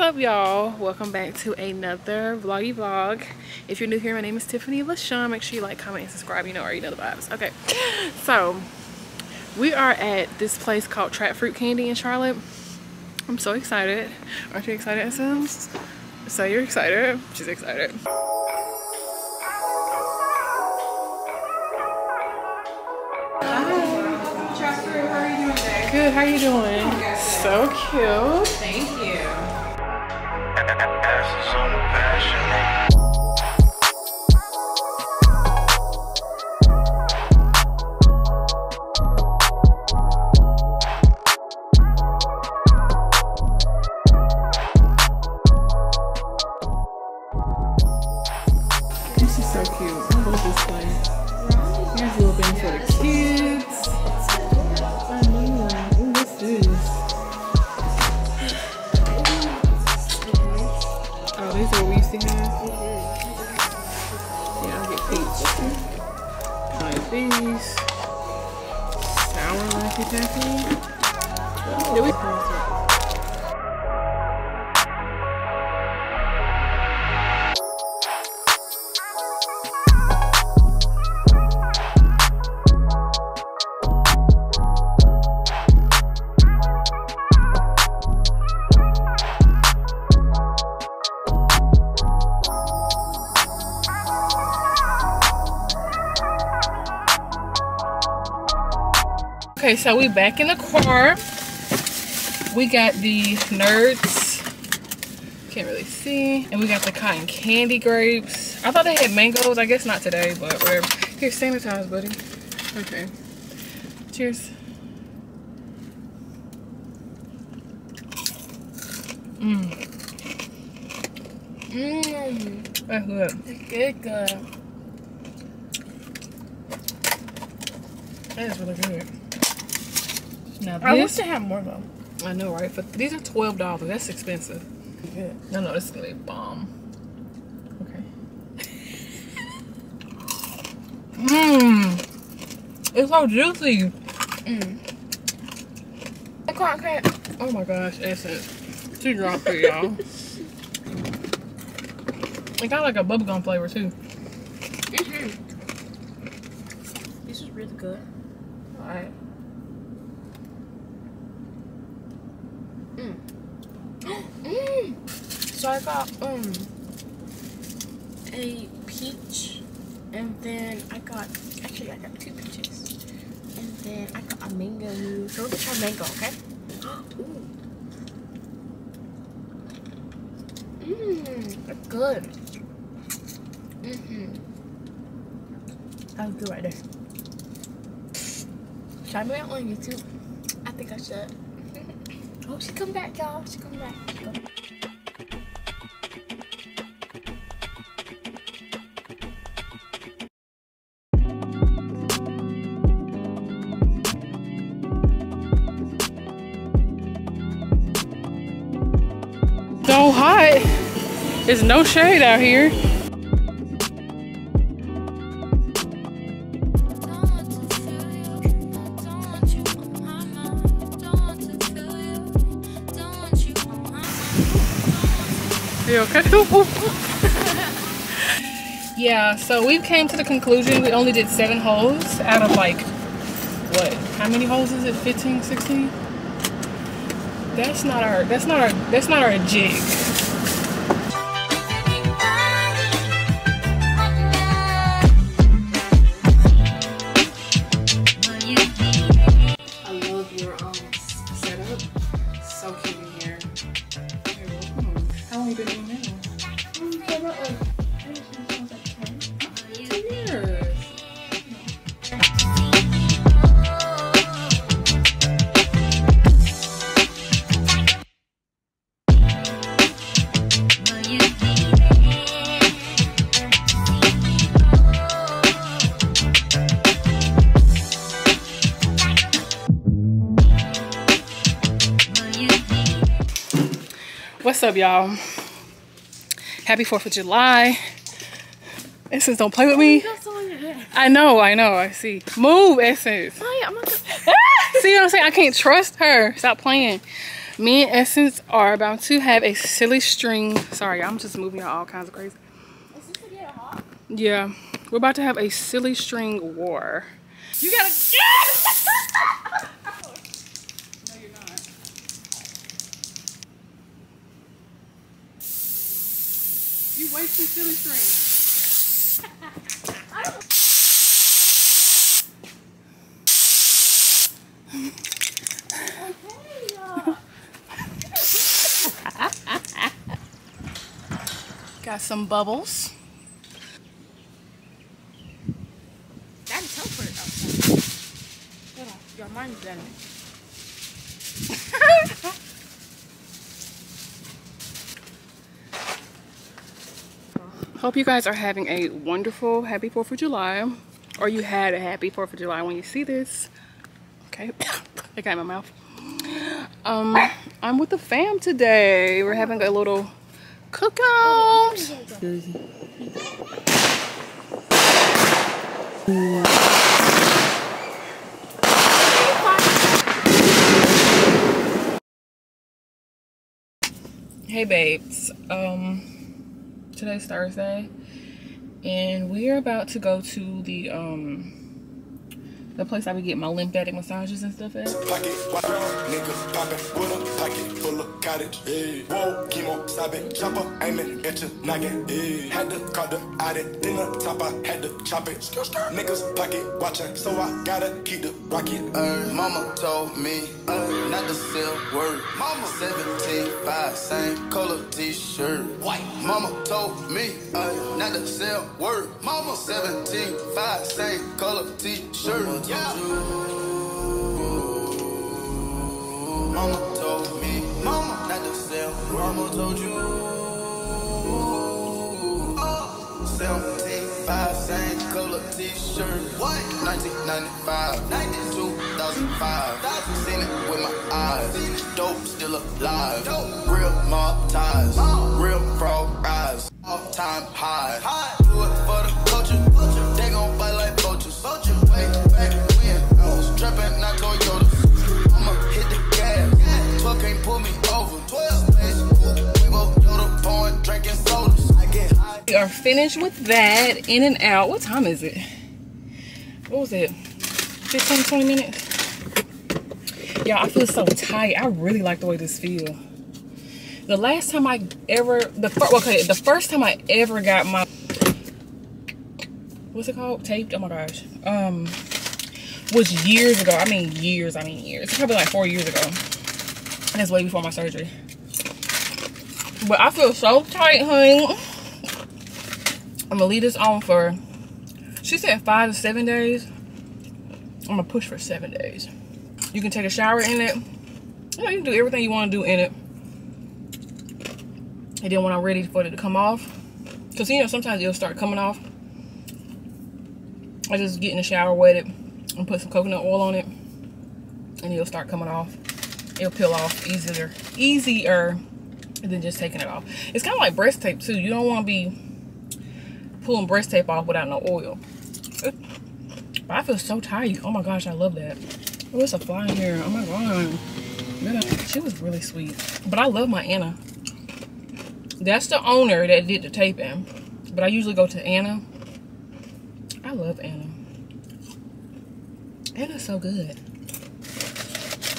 what's up y'all? Welcome back to another vloggy vlog. If you're new here my name is tiffany leshawn. Make sure you like comment and subscribe. You know already know the vibes. Okay. So we are at this place called trap fruit candy in charlotte. I'm so excited. Aren't you excited essence so you're excited. She's excited. Good, how are you doing? So cute. Thank you. This Okay, so we back in the car. We got the nerds. Can't really see. And we got the cotton candy grapes. I thought they had mangoes. I guess not today, but whatever. Here, sanitize, buddy. Okay. Cheers. Mmm. Mmm. That's good. It's good, good. That is really good. Now I wish this, they had more though. I know, right? But these are twelve dollars. That's expensive. No, no, this is gonna be bomb. Okay. Mmm. It's so juicy. Mm. I can't, can't. Oh my gosh, Essence. She dropped it, y'all. It got like a bubblegum flavor too. Mm-hmm. This is really good. Alright. Mm. mm. So I got um a peach, and then I got actually I got two peaches, and then I got a mango. So we're gonna try mango, okay? Ooh. Mmm, that's good. Mm-hmm. That was good right there. Should I be on YouTube? I think I should. oh, she come back, y'all. She come back. So There's no shade out here. You okay? yeah, so we came to the conclusion we only did seven holes out of like, what? How many holes is it? 15, 16? That's not our, that's not our, that's not our jig. Up, y'all? Happy 4th of July. Essence, don't play with me. I know, I know, I see. Move, Essence. Oh, I'm not See what I'm saying? I can't trust her. Stop playing. Me and Essence are about to have a silly string. Sorry, I'm just moving all kinds of crazy. Yeah, we're about to have a silly string war. You gotta. no, you're not. You wasting silly string. Got some bubbles. That is so pretty outside. Hold on, your mind's done. Hope you guys are having a wonderful, happy 4th of July. Or you had a happy 4th of July when you see this. Okay, I got in my mouth. Um, I'm with the fam today. We're having a little cookout. Hey babes, um, today's Thursday, and we are about to go to the um the place I would get my lymphatic massages and stuff at. Pocket, watch nigga poppin' with a pocket full of cottage. Yeah. Whoa, chemo, stopping, chopper, aiming at your noggin. Yeah. Had to call the audit, then the top, I had to chop it. Niggas pocket watching, so I gotta keep the rocket. Uh, mama told me uh, not to sell word. Mama 17, 5, same color t-shirt. White. Mama told me uh, not to sell word. Mama 17, 5, same color t-shirt. Yeah. Mama told me, mama not to sell. Mama told you. 17, 5, same color t-shirt. What? 1995, 2005. Seen it with my eyes. Dope still alive. Real mob ties. Real frog rise. All time high. Finished with that. In and out. What time is it? What was it? 15, 20 minutes? Yeah, I feel so tight. I really like the way this feels. The last time I ever, the first, okay, the first time I ever got my, what's it called? Taped? Oh my gosh. Um, was years ago. I mean years, I mean years. Probably like four years ago. that's way before my surgery. But I feel so tight, honey. I'm gonna leave this on for, she said five to seven days. I'm gonna push for seven days. You can take a shower in it. You know, you can do everything you wanna do in it. And then when I'm ready for it to come off, because you know, sometimes it'll start coming off. I just get in the shower, wet it, and put some coconut oil on it, and it'll start coming off. It'll peel off easier, easier than just taking it off. It's kind of like breast tape too. You don't want to be pulling breast tape off without no oil. But I feel so tight. Oh my gosh, I love that. Oh, it's a fly here. Oh my god. She was really sweet. But I love my Anna. That's the owner that did the taping. But I usually go to Anna. I love Anna. Anna's so good.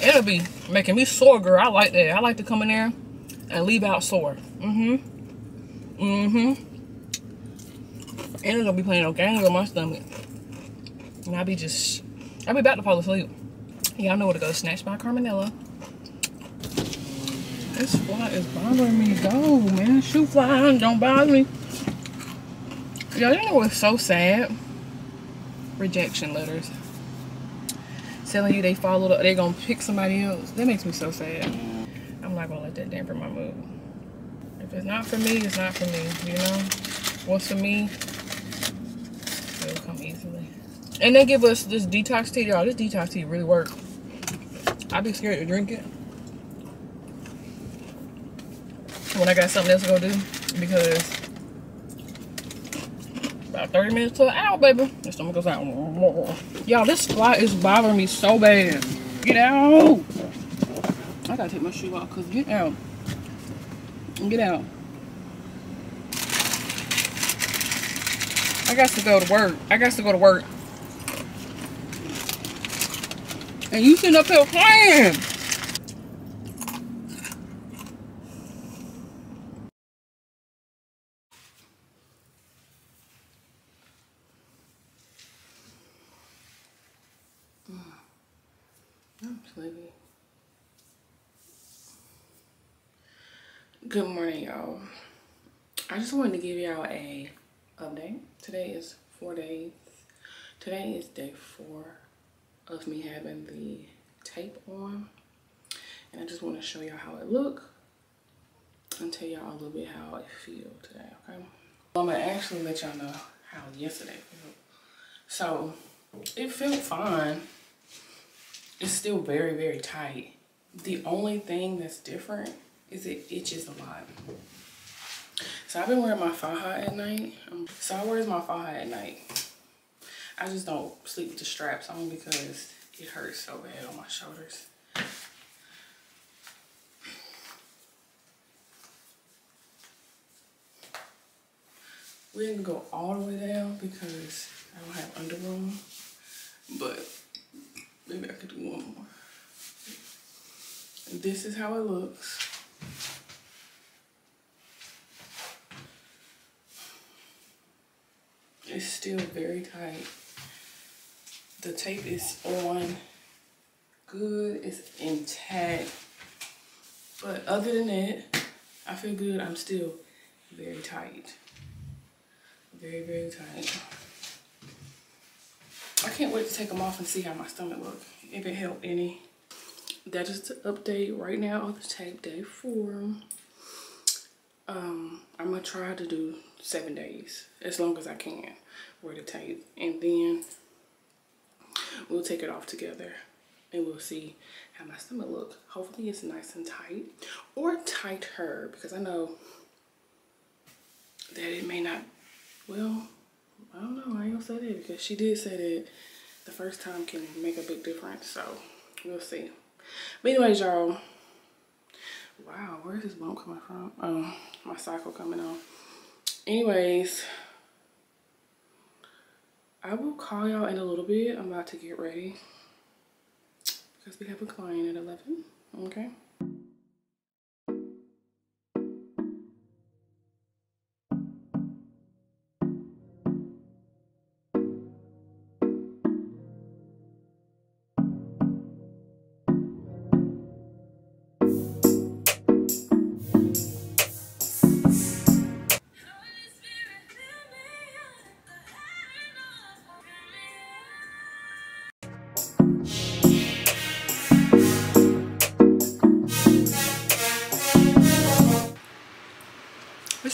It'll be making me sore, girl. I like that. I like to come in there and leave out sore. Mm-hmm. Mm-hmm. And I'm gonna be playing no games on my stomach. And I'll be just, I'll be about to fall asleep. Y'all know where to go. Snatch by Carmenella. This fly is bothering me. Go, man. Shoot fly. Don't bother me. Y'all, you know what's so sad? Rejection letters. Telling you they followed up, they're gonna pick somebody else. That makes me so sad. I'm not gonna let that dampen my mood. If it's not for me, it's not for me, you know? What's for me, And they give us this detox tea, y'all. This detox tea really works. I'd be scared to drink it. When I got something else to go do. Because about 30 minutes to an hour, baby. The stomach goes out. Y'all, this fly is bothering me so bad. Get out. I gotta take my shoe off because get out. Get out. I got to go to work. I got to go to work. And you sitting up here playing. I'm sleepy. Good morning, y'all. I just wanted to give y'all a update. Today is four days. Today is day four of me having the tape on. And I just want to show y'all how it look and tell y'all a little bit how it feel today, okay? I'm gonna actually let y'all know how yesterday felt. So it felt fine. It's still very, very tight. The only thing that's different is it itches a lot. So I've been wearing my faja at night. So I wear my faja at night. I just don't sleep with the straps on because it hurts so bad on my shoulders. We didn't go all the way down because I don't have underroom, but maybe I could do one more. This is how it looks. It's still very tight. The tape is on good, it's intact. But other than that, I feel good. I'm still very tight. Very, very tight. I can't wait to take them off and see how my stomach look. If it helped any. That is the update right now on the tape day four. Um, I'm gonna try to do seven days as long as I can wear the tape and then we'll take it off together and we'll see how my stomach look. Hopefully it's nice and tight or tighter because I know that it may not, well, I don't know. I ain't gonna say that because she did say that the first time can make a big difference. So we'll see. But anyways, y'all. Wow, where's this bump coming from? Oh, my cycle coming on. Anyways, I will call y'all in a little bit. I'm about to get ready because we have a client at 11. Okay.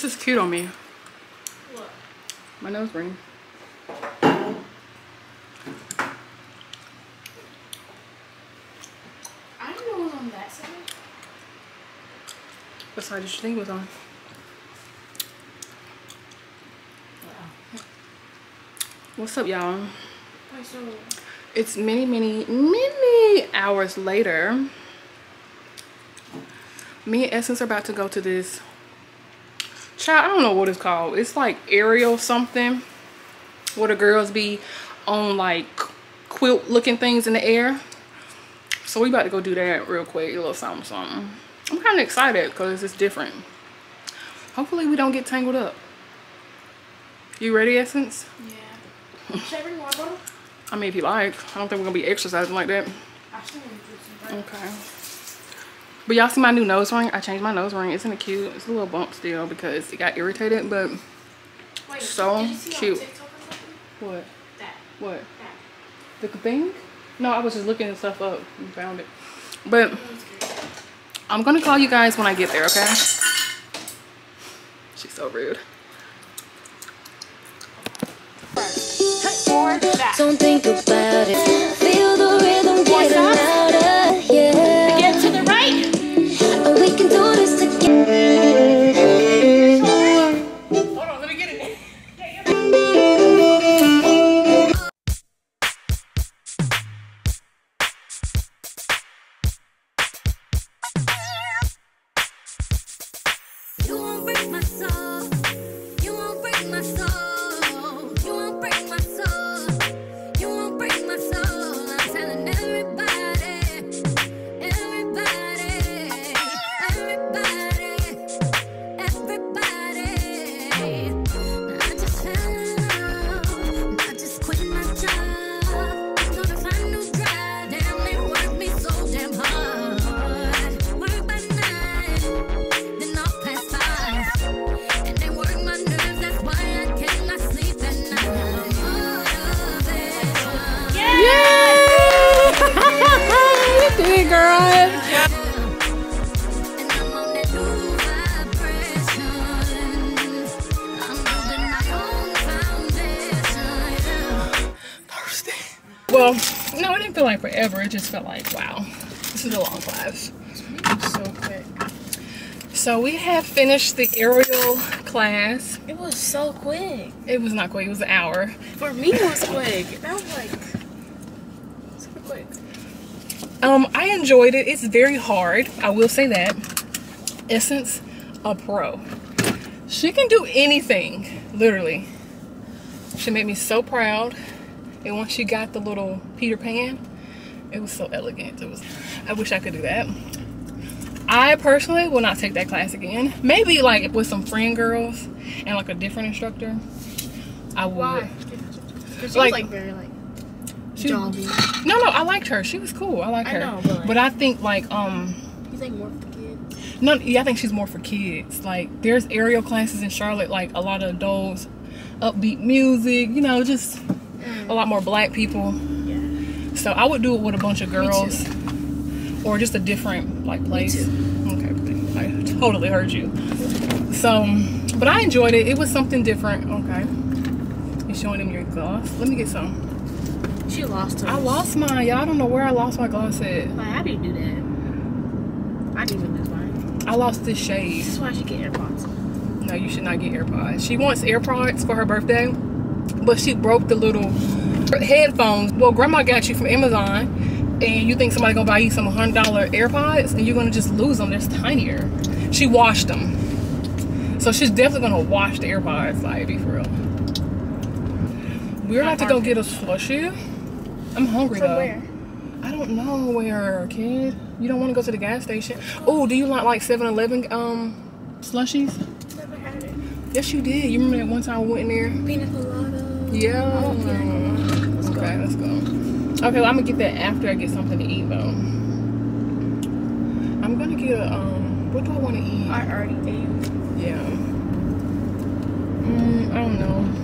This is cute on me. What? My nose ring. I didn't know it was on that side. What side did you think it was on? What's up, y'all? It's many, many, many hours later. Me and Essence are about to go to this. Child, I don't know what it's called. It's like aerial something. Where the girls be on like quilt looking things in the air. So we about to go do that real quick. A little something, something. I'm kind of excited because it's different. Hopefully we don't get tangled up. You ready, Essence? yeah. Should I bring water? I mean, if you like. I don't think we're gonna be exercising like that. I should have some Okay. But y'all see my new nose ring? I changed my nose ring. Isn't it cute? It's a little bump still because it got irritated, but Wait, So did you see cute. On TikTok or something? what? That. What? That. The thing? No, I was just looking stuff up and found it. But That was good. I'm gonna call you guys when I get there, okay? She's so rude. Don't think about it. So quick. So we have finished the aerial class. It was so quick. It was not quick. It was an hour. For me, it was quick. That was like super quick. Um, I enjoyed it. It's very hard. I will say that. Essence, a pro. She can do anything, literally. She made me so proud. And once she got the little Peter Pan, it was so elegant. It was. I wish I could do that. I personally will not take that class again. Maybe like with some friend girls and like a different instructor. I would. Why? She Like- was like very like She- jogging. No, no, I liked her. She was cool. I like her. I know, but, like- but I think like um You think more for the kids? No, yeah, I think she's more for kids. Like, there's aerial classes in Charlotte, like a lot of adults, upbeat music, you know, just a lot more black people. Yeah. So I would do it with a bunch of too. girls, or just a different like place. Okay, I totally heard you. So, but I enjoyed it. It was something different. Okay, you showing them your gloss? Let me get some. She lost her. I lost mine. Y'all don't know where I lost my gloss at. Like, how do you do that? I didn't even lose mine. I lost this shade. This is why she get AirPods. No, you should not get AirPods. She wants AirPods for her birthday, but she broke the little headphones. Well, grandma got you from Amazon, and you think somebody gonna buy you some hundred dollar AirPods, and you're gonna just lose them. They're tinier. She washed them, so she's definitely gonna wash the AirPods. Like, be for real. We're about to go get a slushie. I'm hungry From though. where? I don't know where, kid. You don't want to go to the gas station. Oh, do you like like 7-Eleven um slushies? Never had it. Yes, you did. You remember that one time we went in there? Pina colada. Yeah. Oh, Let's go. okay, let's go. Okay, well, I'm gonna get that after I get something to eat though. I'm gonna get a um. What do I want to eat? I already ate. yeah. Mm, I don't know.